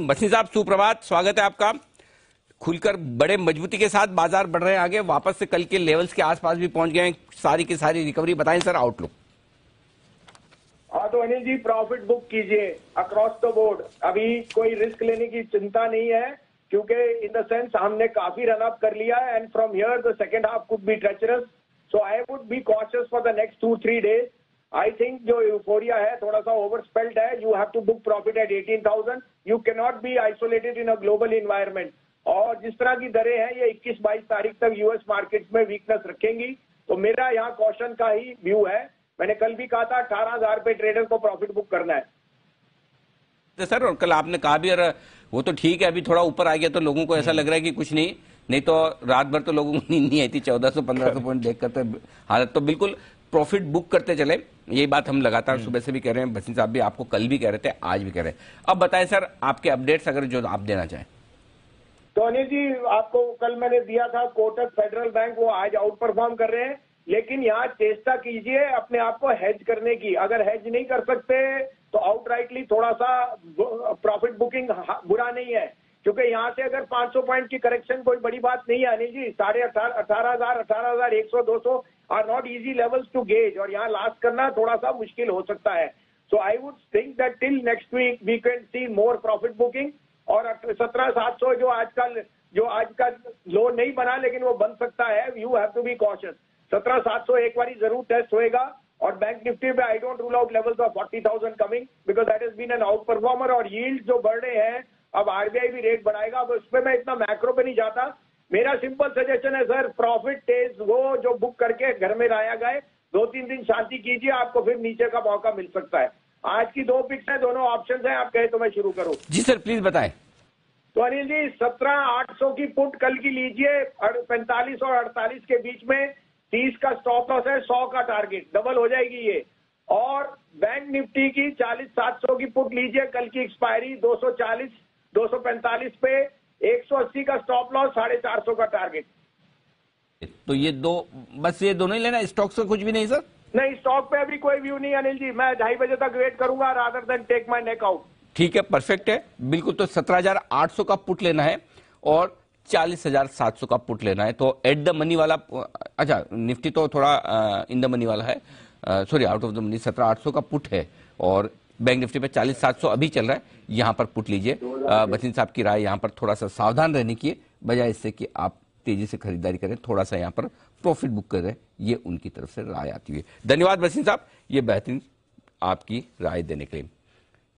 बसी साहब, सुप्रभात। स्वागत है आपका। खुलकर बड़े मजबूती के साथ बाज़ार बढ़ रहे हैं आगे। वापस से कल के लेवल्स के आसपास भी पहुँच गए सारी की सारी रिकवरी बताएँ सर आउटलुक हाँ तो अनिल जी प्रॉफिट बुक कीजिए। अक्रॉस द बोर्ड अभी कोई रिस्क लेने की चिंता नहीं है, क्योंकि इन द सेंस हमने काफ़ी रन अप कर लिया and from here the second half could be treacherous so I would be cautious for the next two three days I think जो यूफोरिया है थोड़ा सा ओवर स्पेल्ड है you have to book profit at eighteen thousand you can not be isolated in a global environment और जिस तरह की दरें हैं ये 21-22 तारीख तक यूएस मार्केट्स में वीकनेस रखेंगी। तो मेरा यहाँ कॉशन का ही व्यू है। मैंने कल भी कहा था अठारह हज़ार पे ट्रेडर को प्रॉफिट बुक करना है। तो सर और कल आपने कहा भी अरे वो तो ठीक है अभी थोड़ा ऊपर आ गया तो लोगों को ऐसा लग रहा है कि कुछ नहीं। नहीं तो रात भर तो लोगों को नींद नहीं आई थी चौदह सौ पंद्रह सौ पॉइंट देख कर तो हालत तो बिल्कुल प्रॉफिट बुक करते चले यही बात हम लगातार सुबह से भी कह रहे हैं भसीन साहब भी आपको कल भी कह रहे थे आज भी कह रहे हैं। अब बताएँ सर आपके अपडेट्स अगर जो आप देना चाहें। तो अनिल जी आपको कल मैंने दिया था कोटक फेडरल बैंक वो आज आउट परफॉर्म कर रहे हैं लेकिन यहाँ चेष्टा कीजिए अपने आप को हेज करने की। अगर हेज नहीं कर सकते तो आउटराइटली थोड़ा सा प्रॉफिट बुकिंग बुरा नहीं है। क्योंकि यहाँ से अगर 500 पॉइंट की करेक्शन कोई बड़ी बात नहीं है अनिल जी साढ़े अठारह हज़ार अठारह हज़ार एक सौ दो सौ are not easy levels to gauge और यहाँ लास्ट करना थोड़ा सा मुश्किल हो सकता है। So I would think that till next week we can see more profit booking और सत्रह सात सौ जो आजकल, जो आज का लो नहीं बना लेकिन वो बन सकता है you have to be cautious सत्रह सात सौ एक बार ज़रूर टेस्ट होएगा और बैंक निफ्टी में I don't rule out levels of forty thousand coming because that is been an outperformer और यील्ड जो बढ़ रहे हैं, अब आरबीआई भी रेट बढ़ाएगा, अब उस पर मैं इतना मैक्रो पे नहीं जाता। मेरा सिंपल सजेशन है सर प्रॉफिट टेस्ट वो जो बुक करके घर में लाया गए दो तीन दिन शांति कीजिए आपको फिर नीचे का मौका मिल सकता है। आज की दो पिक्स है दोनों ऑप्शन है आप कहे तो मैं शुरू करूँ। जी सर प्लीज़ बताए। तो अनिल जी सत्रह आठ सौ की पुट कल की लीजिए पैंतालीस और अड़तालीस के बीच में तीस का स्टॉप लॉस है सौ का टारगेट डबल हो जाएगी ये। और बैंक निफ्टी की चालीस सात सौ की पुट लीजिए कल की एक्सपायरी दो सौ चालीस दो सौ पैंतालीस पे एक सौ अस्सी का स्टॉप लॉस साढ़े चार सौ का टारगेट तो ये दो बस ये दोनों ही लेना स्टॉक से कुछ भी नहीं सर नहीं स्टॉक पे अभी कोई व्यू नहीं अनिल जी। मैं ढाई बजे तक वेट करूँगा rather than take my neck out ठीक है परफेक्ट है। बिल्कुल तो सत्रह का पुट लेना है और चालीस हज़ार सात सौ का पुट लेना है। तो एट द मनी वाला अच्छा निफ्टी तो थोड़ा इन द मनी वाला है। Sorry out of the money सत्रह आठ सौ का पुट है और बैंक निफ्टी पे चालीस सात सौ अभी चल रहा है। यहाँ पर पुट लीजिए। बचिन साहब की राय यहाँ पर थोड़ा सा सावधान रहने की बजाय इससे कि आप तेज़ी से खरीदारी करें, थोड़ा सा यहाँ पर प्रॉफिट बुक करें, ये उनकी तरफ़ से राय आती हुई धन्यवाद बसिन साहब। ये बेहतरीन आपकी राय देने के लिए।